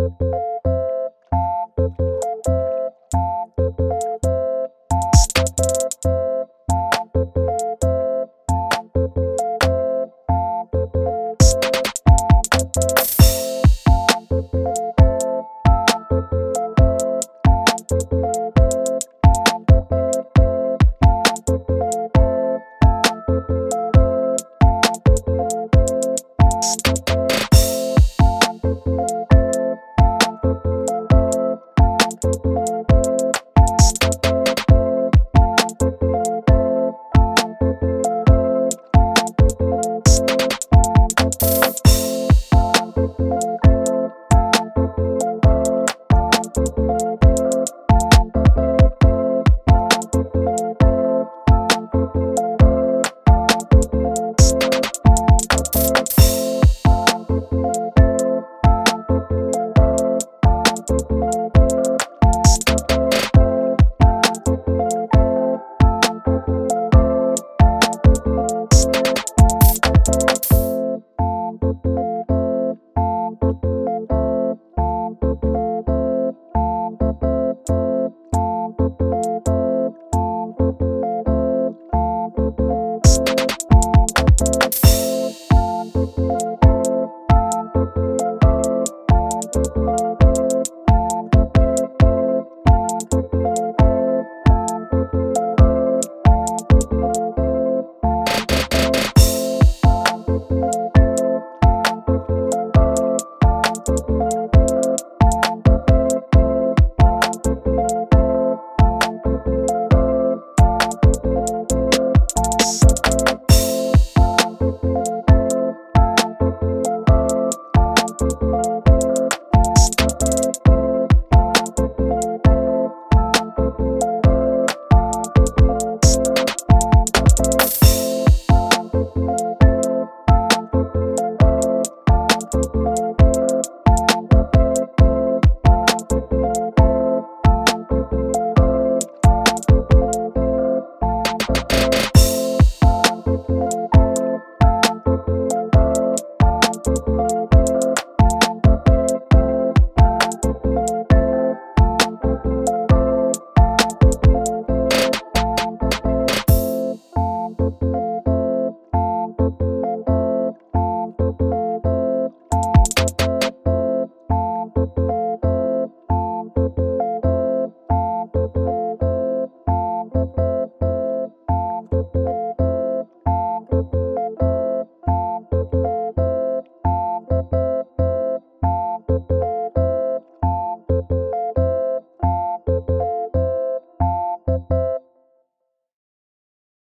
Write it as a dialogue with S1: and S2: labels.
S1: you you